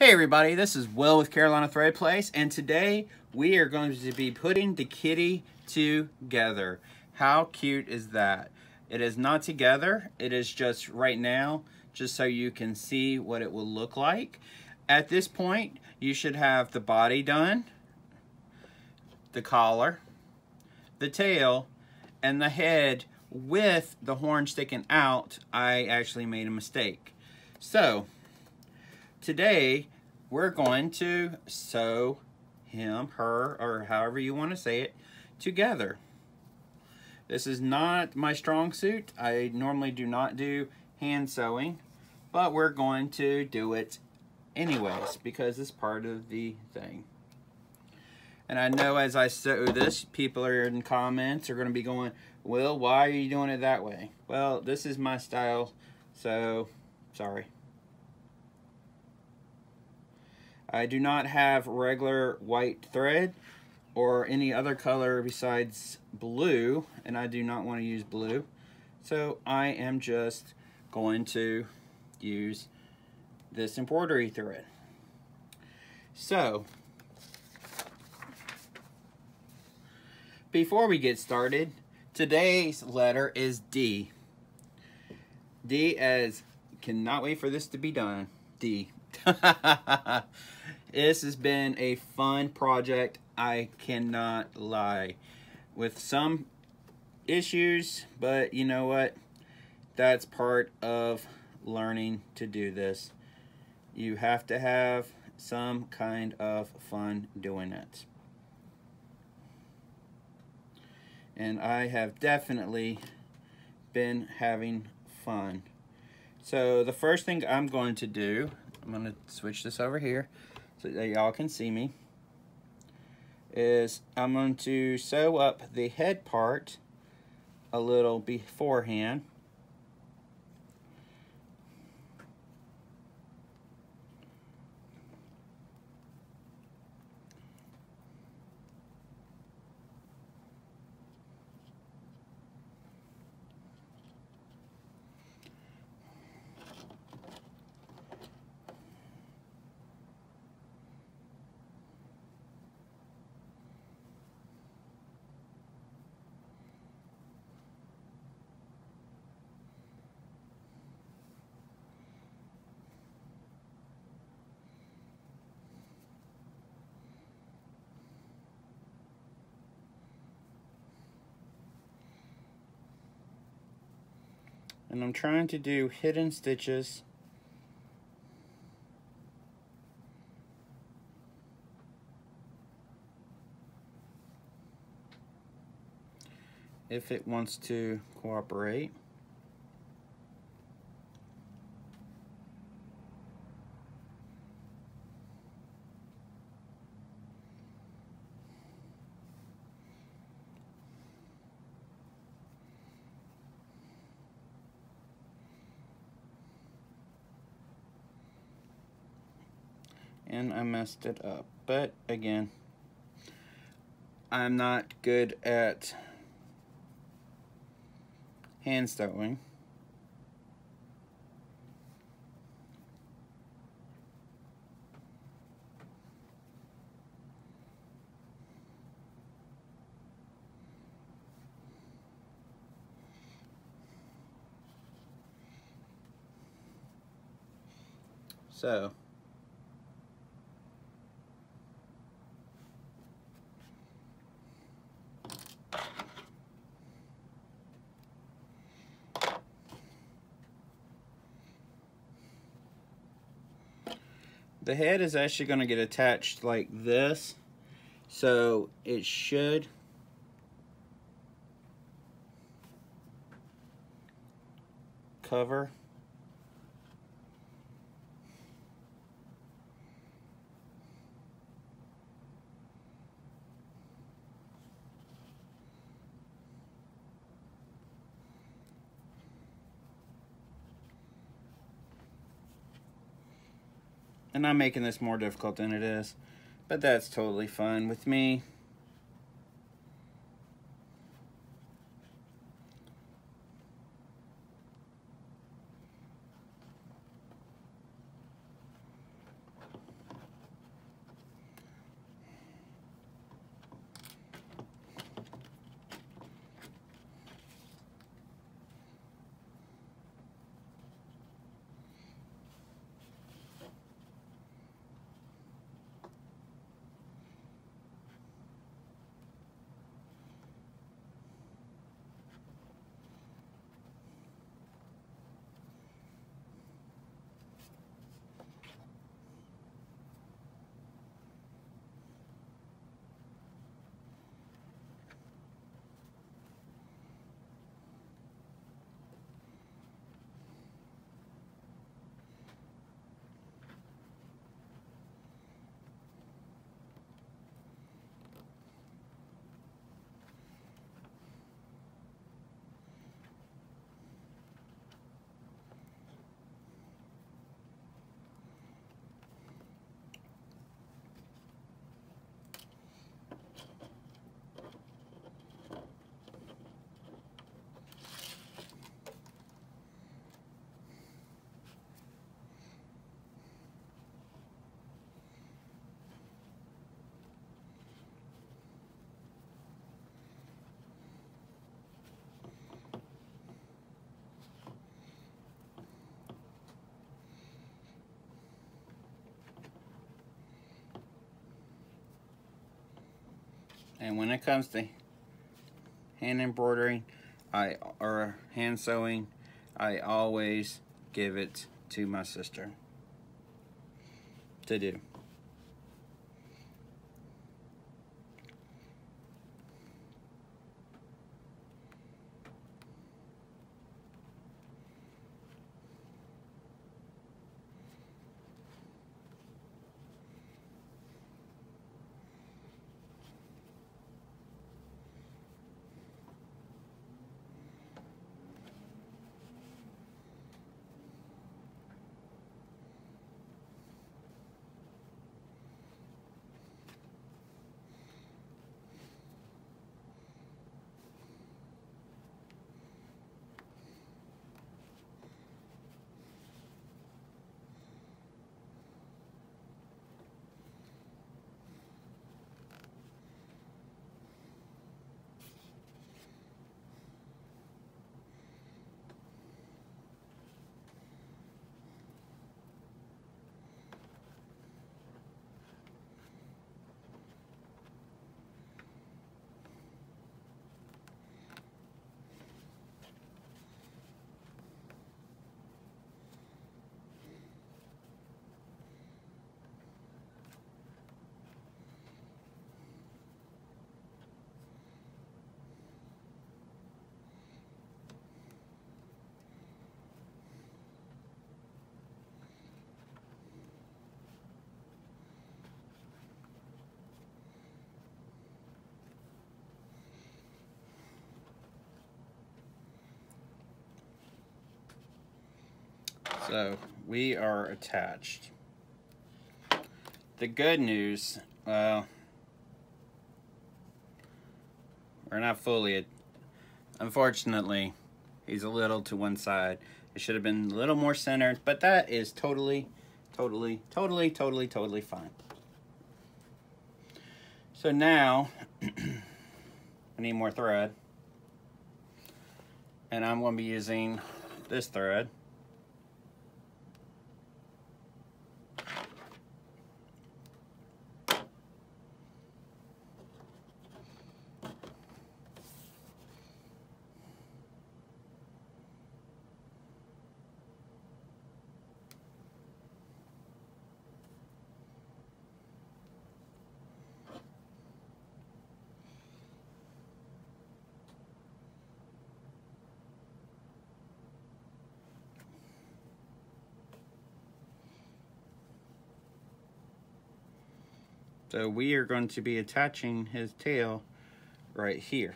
Hey everybody, this is Will with Carolina Thread Place, and today we are going to be putting the kitty together. How cute is that? It is not together, it is just right now, just so you can see what it will look like. At this point, you should have the body done, the collar, the tail, and the head with the horn sticking out. I actually made a mistake. So, today we're going to sew him, her, or however you want to say it, together. This is not my strong suit. I normally do not do hand sewing, but we're going to do it anyways because it's part of the thing. And I know as I sew this, people are in comments are going to be going, Will, why are you doing it that way? Well, this is my style, so sorry. I do not have regular white thread or any other color besides blue, and I do not want to use blue. So I am just going to use this embroidery thread. So, before we get started, today's letter is D. D as, cannot wait for this to be done, D. This has been a fun project. I cannot lie. With some issues, but you know what? That's part of learning to do this. You have to have some kind of fun doing it. And I have definitely been having fun. So the first thing I'm going to do, I'm going to switch this over here so that y'all can see me, is I'm going to sew up the head part a little beforehand. And I'm trying to do hidden stitches if it wants to cooperate. And I messed it up. But again, I'm not good at hand sewing. So, the head is actually going to get attached like this. So it should cover And I'm making this more difficult than it is. But that's totally fine with me. And when it comes to hand embroidering, I or hand sewing, I always give it to my sister to do. So we are attached. The good news, well, we're not fully, unfortunately, he's a little to one side. It should have been a little more centered, but that is totally, totally, totally, totally, totally fine. So now, I need more thread. And I'm going to be using this thread. So we are going to be attaching his tail right here.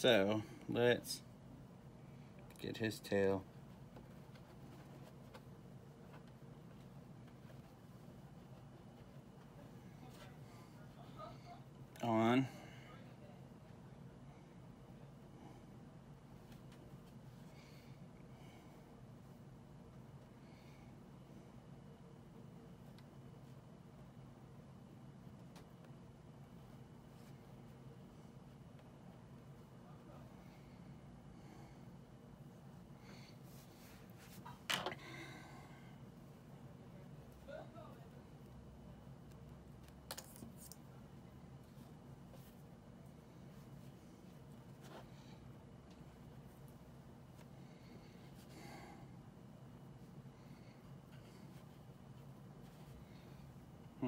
So let's get his tail.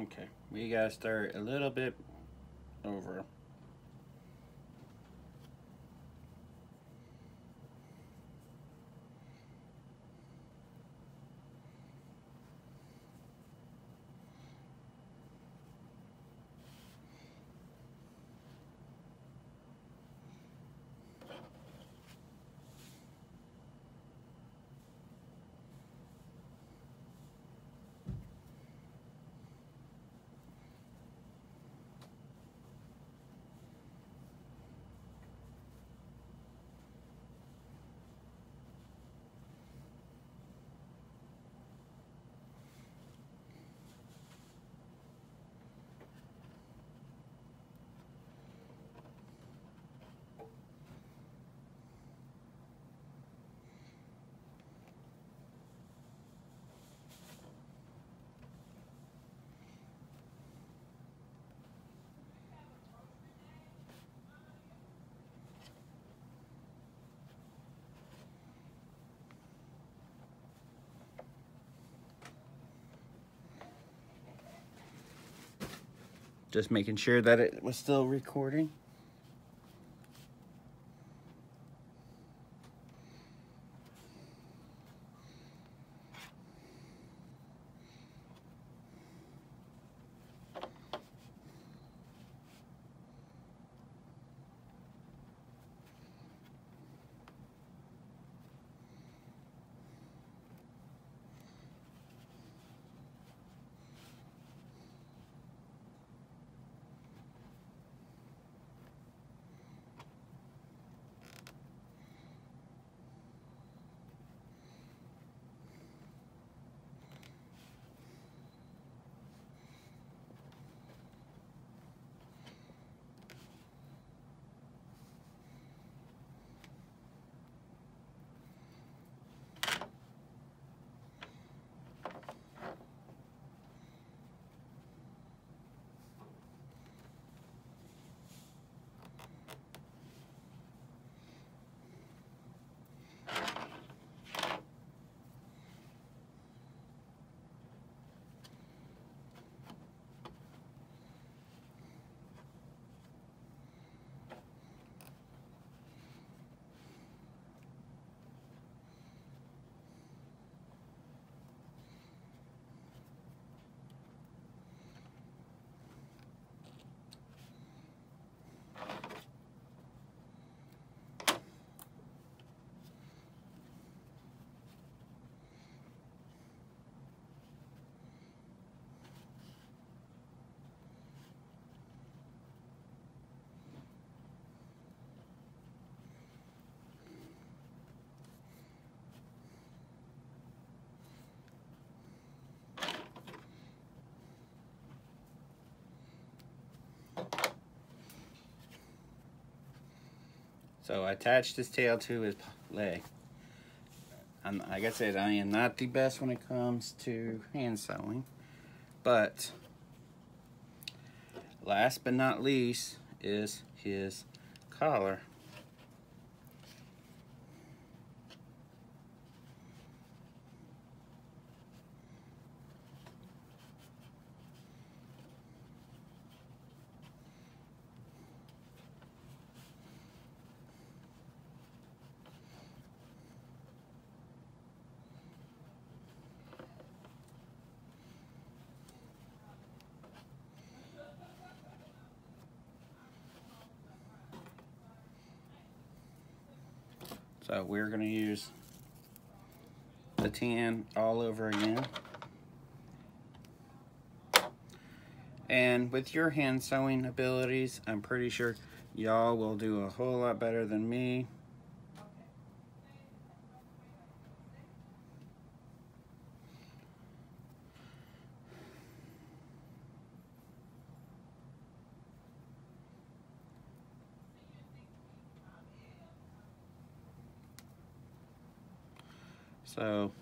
Okay, we gotta start a little bit over. Just making sure that it was still recording. So I attached his tail to his leg. I'm, like I said, I am not the best when it comes to hand sewing, but last but not least is his collar. So we're gonna use the tan all over again. And with your hand sewing abilities, I'm pretty sure y'all will do a whole lot better than me. So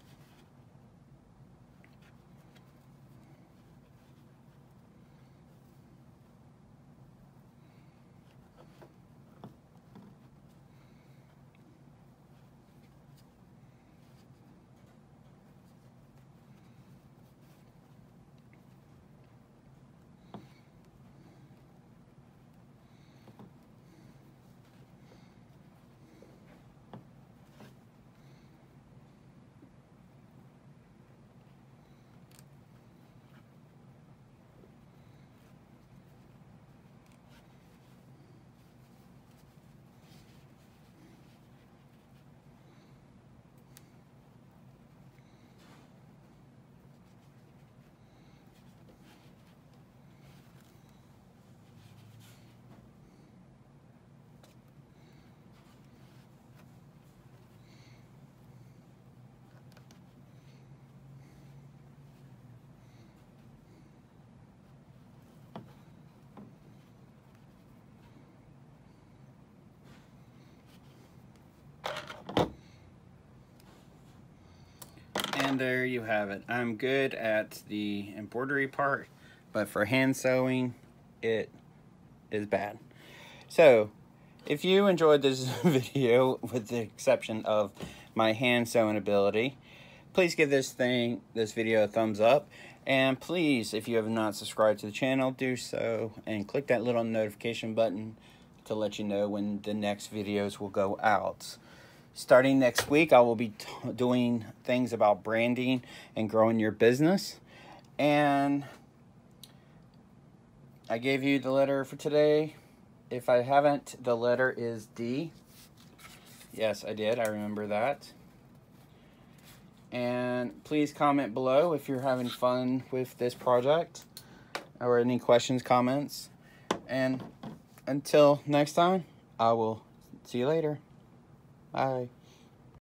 And there you have it. I'm good at the embroidery part, but for hand sewing, it is bad. So, if you enjoyed this video, with the exception of my hand sewing ability, please give this thing, this video a thumbs up. And please, if you have not subscribed to the channel, do so. And click that little notification button to let you know when the next videos will go out. Starting next week, I will be doing things about branding and growing your business. And I gave you the letter for today. If I haven't, the letter is D. Yes, I did. I remember that. And please comment below if you're having fun with this project or any questions, comments. And until next time, I will see you later. Bye.